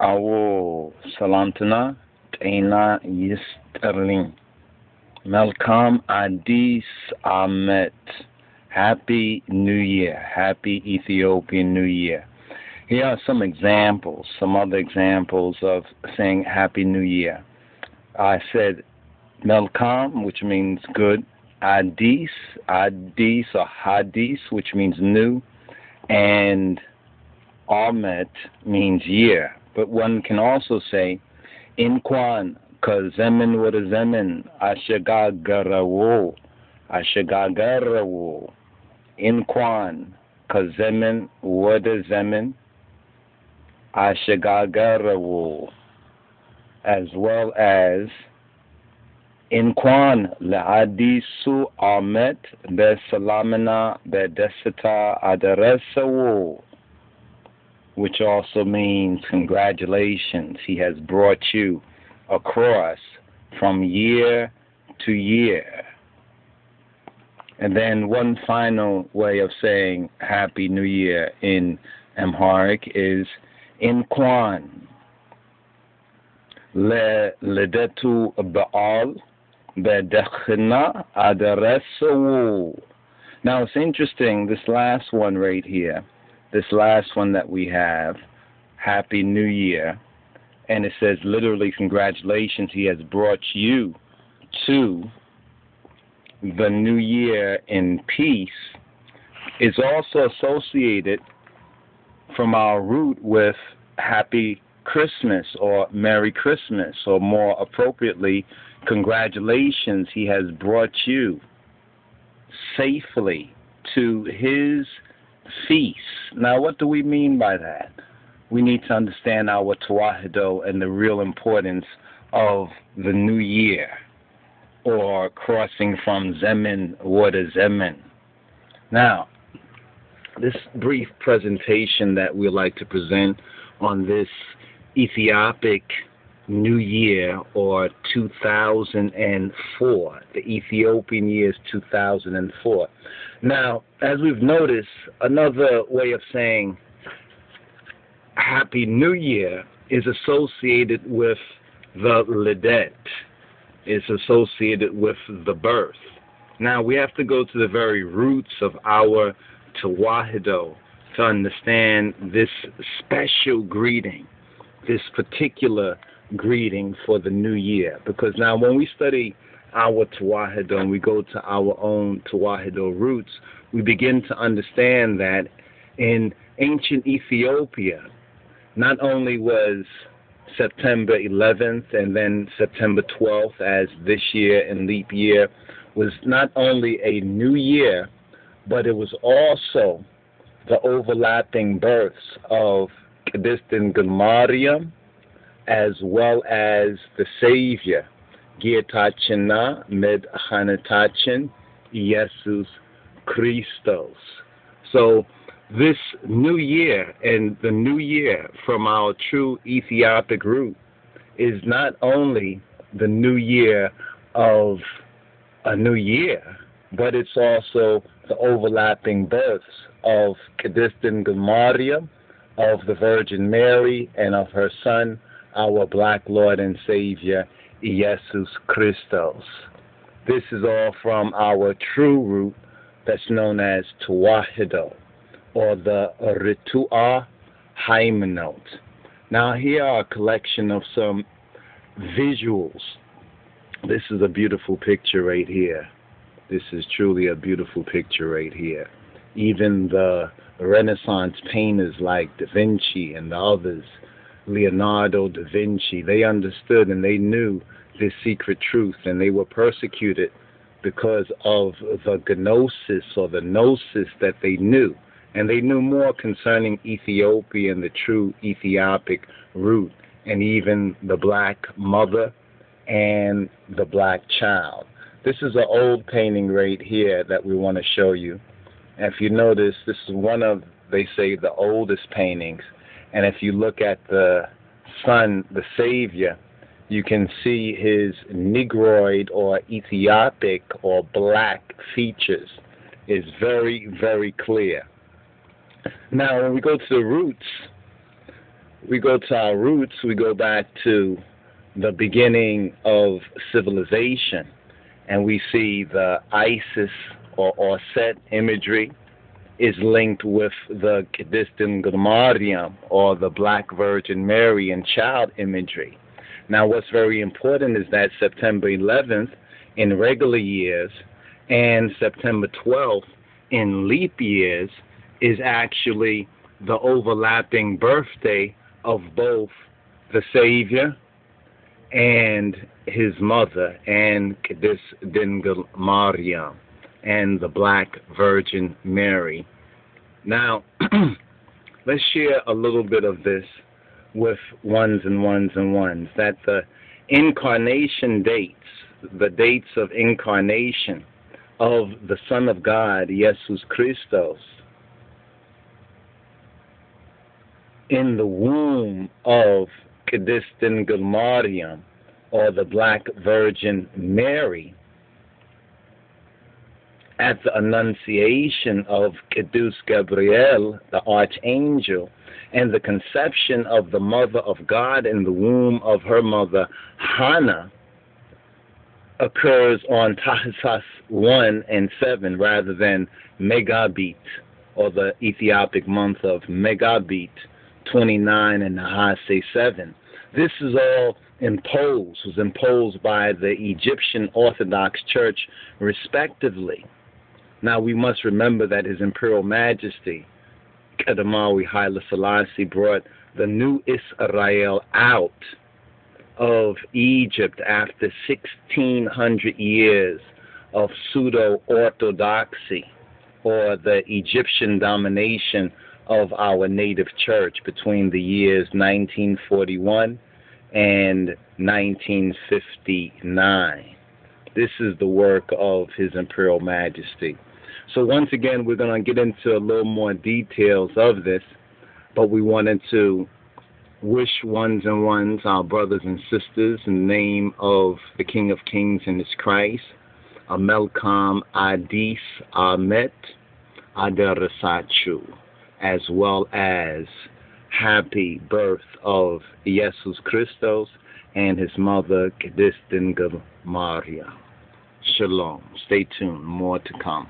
አዎ ሰላምትና ጤና ይስጥልኝ። መልካም አዲስ ዓመት Happy New Year. Happy Ethiopian New Year. Here are some examples, some other examples of saying Happy New Year. I said Melkam, which means good. Adis, Adis or Hadis, which means new. And Ahmet means year. But one can also say Inquan, Kazemin what a zemin, Ashagagarawo, Ashagagarawo. Inquan, Kazemin what a zemin, Ashagagarawo. As well as in Kwan, La'adisu Ahmet Besalamina Bedesita Adaresawo which also means congratulations. He has brought you across from year to year. And then one final way of saying Happy New Year in Amharic is in Kwan. Le ledetu baal bedekhna adaresawu. Now it's interesting, this last one right here this last one that we have, Happy New Year, and it says literally, congratulations, he has brought you to the new year in peace, is also associated from our root with Happy Christmas or Merry Christmas, or more appropriately, congratulations, he has brought you safely to his feast. Now, what do we mean by that? We need to understand our Tawahido and the real importance of the new year or crossing from Zemin water Zemin. Now, this brief presentation that we like to present on this Ethiopic New Year or 2004. The Ethiopian year is 2004. Now, as we've noticed, another way of saying Happy New Year is associated with the Lidet, is associated with the birth. Now, we have to go to the very roots of our Tawahido to understand this special greeting, this particular greeting for the new year. Because now, when we study our Tawahido and we go to our own Tawahido roots, we begin to understand that in ancient Ethiopia, not only was September 11th and then September 12th, as this year in leap year, was not only a new year, but it was also the overlapping births of Kadistan Gamariam as well as the Savior, Giatachina med Hanatachin, Jesus Christos. So this new year and the new year from our true Ethiopic root is not only the new year of a new year, but it's also the overlapping births of Kadistan Gamariam, of the Virgin Mary, and of her son, our black Lord and Savior, Jesus Christos. This is all from our true root that's known as Tawahido, or the Ritua Hymenot. Now, here are a collection of some visuals. This is a beautiful picture right here. This is truly a beautiful picture right here. Even the Renaissance painters like Da Vinci and the others, Leonardo da Vinci, they understood and they knew this secret truth and they were persecuted because of the gnosis or the gnosis that they knew. And they knew more concerning Ethiopia and the true Ethiopic root, and even the black mother and the black child. This is an old painting right here that we want to show you. And if you notice, this is one of, they say, the oldest paintings. And if you look at the son, the Savior, you can see his Negroid or Ethiopic or black features is very, very clear. Now, when we go to the roots, we go to our roots, we go back to the beginning of civilization, and we see the Isis or, or set imagery is linked with the Mariam or the Black Virgin Mary and child imagery. Now, what's very important is that September 11th in regular years and September 12th in leap years is actually the overlapping birthday of both the Savior and his mother and this Dingal and the Black Virgin Mary. Now, let's share a little bit of this with ones and ones and ones that the incarnation dates, the dates of incarnation of the Son of God, Jesus Christos, in the womb of Kedistin Mariam, or the Black Virgin Mary, at the Annunciation of Kedus Gabriel, the Archangel, and the conception of the Mother of God in the womb of her mother Hannah occurs on Tahisas 1 and 7 rather than Megabit, or the Ethiopic month of Megabit 29 and Nahase 7. This is all imposed, was imposed by the Egyptian Orthodox Church respectively. Now we must remember that His Imperial Majesty, Kedamawi Haile Selassie, brought the new Israel out of Egypt after 1600 years of pseudo orthodoxy or the Egyptian domination of our native church between the years 1941 and 1959. This is the work of His Imperial Majesty. So, once again, we're going to get into a little more details of this, but we wanted to wish ones and ones, our brothers and sisters, in the name of the King of Kings and His Christ, Amelkam Adis Ahmet Adarasachu as well as happy birth of Jesus Christos and his mother Kedistin Maria. Shalom. Stay tuned. More to come.